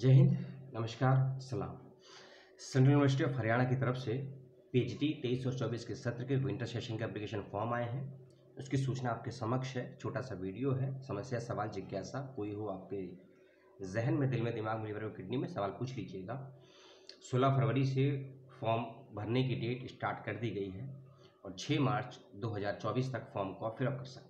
जय हिंद, नमस्कार, सलाम। सेंट्रल यूनिवर्सिटी ऑफ़ हरियाणा की तरफ़ से पीएचडी तेईस और चौबीस के सत्र के विंटर सेशन के एप्लीकेशन फॉर्म आए हैं। उसकी सूचना आपके समक्ष है, छोटा सा वीडियो है, समस्या, सवाल, जिज्ञासा, कोई हो आपके जहन में, दिल में, दिमाग में, लिवर किडनी में, सवाल पूछ लीजिएगा। सोलह फरवरी से फॉर्म भरने की डेट स्टार्ट कर दी गई है और छः मार्च 2024 तक फॉर्म को फिलअप कर सकते हैं।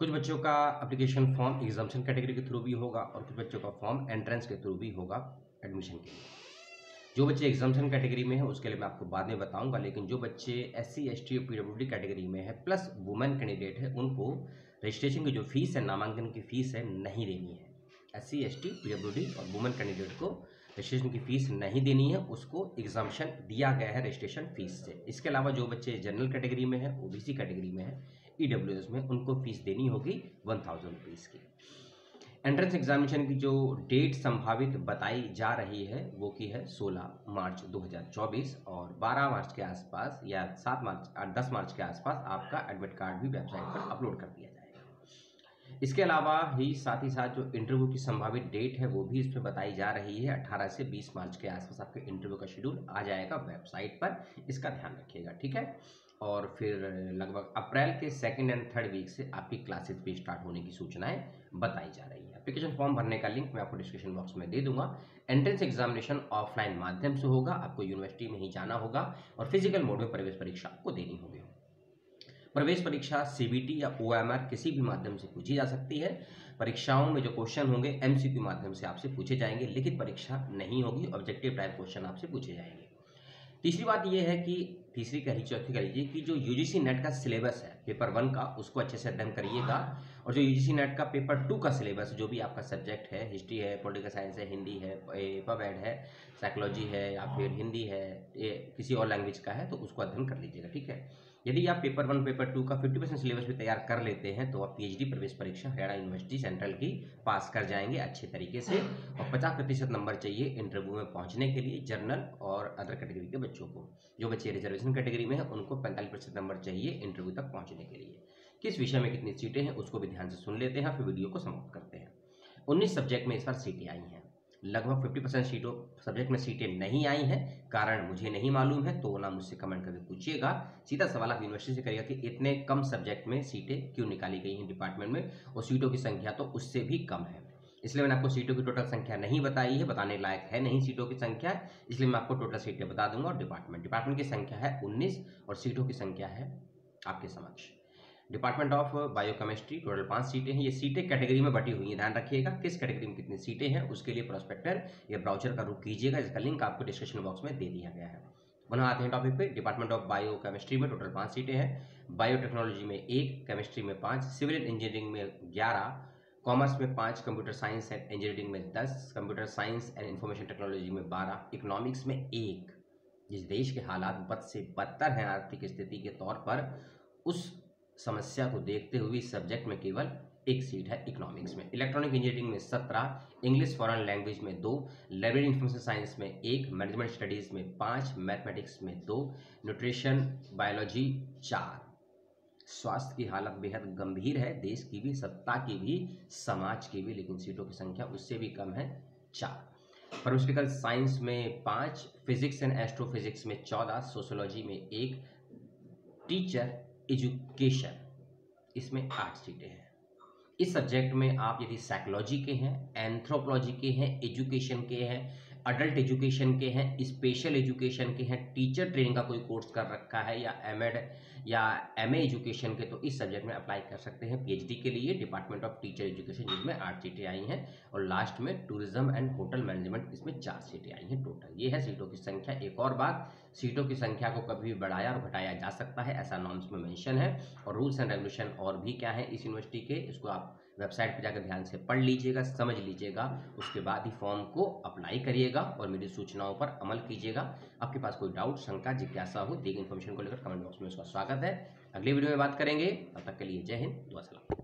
कुछ बच्चों का एप्लीकेशन फॉर्म एग्जामेशन कैटेगरी के थ्रू भी होगा और कुछ बच्चों का फॉर्म एंट्रेंस के थ्रू भी होगा एडमिशन के लिए। जो बच्चे एग्जामेशन कैटेगरी में है, उसके लिए मैं आपको बाद में बताऊँगा, लेकिन जो बच्चे एस सी एस टी और पीडब्ल्यूडी कैटेगरी में है प्लस वुमेन कैंडिडेट है, उनको रजिस्ट्रेशन की जो फ़ीस है, नामांकन की फ़ीस है, नहीं देनी है। S C S T P और वुमेन कैंडिडेट को रजिस्ट्रेशन की फ़ीस नहीं देनी है, उसको एग्जामेशन दिया गया है रजिस्ट्रेशन फ़ीस से। इसके अलावा जो बच्चे जनरल कैटेगरी में है ओबीसी कैटेगरी में है ईडब्ल्यूएस में उनको फ़ीस देनी होगी वन थाउज़ेंड रुपीज़ की। एंट्रेंस एग्जामिनेशन की जो डेट संभावित बताई जा रही है, वो की है 16 मार्च 2024 और 12 मार्च के आसपास या 7 मार्च 10 मार्च के आसपास आपका एडमिट कार्ड भी वेबसाइट पर अपलोड कर दिया जाएगा। इसके अलावा ही साथ ही साथ जो इंटरव्यू की संभावित डेट है, वो भी इसमें बताई जा रही है। 18 से 20 मार्च के आसपास आपके इंटरव्यू का शेड्यूल आ जाएगा वेबसाइट पर, इसका ध्यान रखिएगा, ठीक है? और फिर लगभग अप्रैल के सेकेंड एंड थर्ड वीक से आपकी क्लासेस भी स्टार्ट होने की सूचनाएँ बताई जा रही है। एप्लीकेशन फॉर्म भरने का लिंक मैं आपको डिस्क्रिप्शन बॉक्स में दे दूँगा। एंट्रेंस एग्जामिनेशन ऑफलाइन माध्यम से होगा, आपको यूनिवर्सिटी में ही जाना होगा और फ़िज़िकल मोड में प्रवेश परीक्षा आपको देनी होगी। प्रवेश परीक्षा सीबीटी या ओएमआर किसी भी माध्यम से पूछी जा सकती है। परीक्षाओं में जो क्वेश्चन होंगे एमसीक्यू माध्यम से आपसे पूछे जाएँगे, लिखित परीक्षा नहीं होगी ऑब्जेक्टिव टाइप क्वेश्चन आपसे पूछे जाएँगे। तीसरी बात यह है कि तीसरी कही चौथी कह लीजिए कि जो यूजीसी नेट का सिलेबस है पेपर वन का, उसको अच्छे से अध्ययन करिएगा। और जो यूजीसी नेट का पेपर टू का सिलेबस जो भी आपका सब्जेक्ट है हिस्ट्री है पॉलिटिकल साइंस है हिंदी है पवेड है साइकोलॉजी है, या फिर हिंदी है किसी और लैंग्वेज का है तो उसको अध्ययन कर लीजिएगा, ठीक है? यदि आप पेपर वन, पेपर टू का फिफ्टी परसेंट सिलेबस भी तैयार कर लेते हैं तो आप पीएचडी प्रवेश परीक्षा हरियाणा यूनिवर्सिटी सेंट्रल की पास कर जाएँगे अच्छे तरीके से। और पचास प्रतिशत नंबर चाहिए इंटरव्यू में पहुँचने के लिए जर्नल और अदर कैटेगरी के बच्चों को। जो बच्चे रिजर्वेशन कैटेगरी में हैं, उनको पैंतालीस प्रतिशत नंबर चाहिए इंटरव्यू तक पहुँचने के लिए। किस विषय में कितनी सीटें हैं, उसको भी ध्यान से सुन लेते हैं, फिर वीडियो को समाप्त करते हैं। उन्नीस सब्जेक्ट में इस बार सीटें आई हैं। लगभग फिफ्टी परसेंट सीटों सब्जेक्ट में सीटें नहीं आई हैं, कारण मुझे नहीं मालूम है तो ना मुझसे कमेंट करके पूछिएगा। सीधा सवाल आप यूनिवर्सिटी से करिएगा कि इतने कम सब्जेक्ट में सीटें क्यों निकाली गई हैं डिपार्टमेंट में, और सीटों की संख्या तो उससे भी कम है। इसलिए मैंने आपको सीटों की टोटल संख्या नहीं बताई है, बताने लायक है नहीं सीटों की संख्या, इसलिए मैं आपको टोटल सीटें बता दूँगा और डिपार्टमेंट डिपार्टमेंट की संख्या है उन्नीस और सीटों की संख्या है आपके समक्ष। डिपार्टमेंट ऑफ़ बायोकेमिस्ट्री टोटल पाँच सीटें हैं। ये सीटें कैटेगरी में बटी हुई हैं। ध्यान रखिएगा, किस कैटेगरी में कितनी सीटें हैं, उसके लिए प्रोस्पेक्टर या ब्राउचर का रुख कीजिएगा। इसका लिंक आपको डिस्क्रिप्शन बॉक्स में दे दिया गया है। पुनः आते हैं टॉपिक पे। डिपार्टमेंट ऑफ़ बायो केमिस्ट्री में टोटल पाँच सीटें हैं। बायोटेक्नोलॉजी में एक केमिस्ट्री में पाँच सिविल इंजीनियरिंग में ग्यारह कॉमर्स में पाँच कंप्यूटर साइंस एंड इंजीनियरिंग में दस computer science and information technology में बारह इकोनॉमिक्स में एक। जिस देश के हालात बद से बदतर हैं आर्थिक स्थिति के तौर पर, उस समस्या को देखते हुए सब्जेक्ट में केवल एक सीट है इकोनॉमिक्स में। इलेक्ट्रॉनिक इंजीनियरिंग में सत्रह इंग्लिश फॉरेन लैंग्वेज में दो लाइब्रेरी इंफॉर्मेशन साइंस में एक मैनेजमेंट स्टडीज़ में पाँच मैथमेटिक्स में दो न्यूट्रिशन बायोलॉजी चार। स्वास्थ्य की हालत बेहद गंभीर है, देश की भी, सत्ता की भी, समाज की भी, लेकिन सीटों की संख्या उससे भी कम है चार। फार्मास्यूटिकल साइंस में पाँच फिजिक्स एंड एस्ट्रोफिजिक्स में चौदह सोशोलॉजी में एक टीचर एजुकेशन। इसमें आठ सीटें हैं। इस सब्जेक्ट में आप यदि साइकोलॉजी के हैं, एंथ्रोपोलॉजी के हैं, एजुकेशन के हैं अडल्ट एजुकेशन के हैं, स्पेशल एजुकेशन के हैं, टीचर ट्रेनिंग का कोई कोर्स कर रखा है या एमएड या एमए एजुकेशन के तो इस सब्जेक्ट में अप्लाई कर सकते हैं। पीएचडी के लिए डिपार्टमेंट ऑफ़ टीचर एजुकेशन जिसमें आठ सीटें आई हैं और लास्ट में टूरिज़्म एंड होटल मैनेजमेंट, इसमें चार सीटें आई हैं टोटल। ये है सीटों की संख्या। एक और बात सीटों की संख्या को कभी भी बढ़ाया और घटाया जा सकता है, ऐसा नॉर्म्स में मैंशन है। और रूल्स एंड रेगुलेशन और भी क्या है इस यूनिवर्सिटी के, इसको आप वेबसाइट पर जाकर ध्यान से पढ़ लीजिएगा, समझ लीजिएगा। उसके बाद ही फॉर्म को अप्लाई करिएगा और मेरी सूचनाओं पर अमल कीजिएगा। आपके पास कोई डाउट शंका, जिज्ञासा हो दी गई इन्फॉर्मेशन को लेकर कमेंट बॉक्स में उसका स्वागत है। अगली वीडियो में बात करेंगे। तब तक के लिए जय हिंद, दुआ सलाम।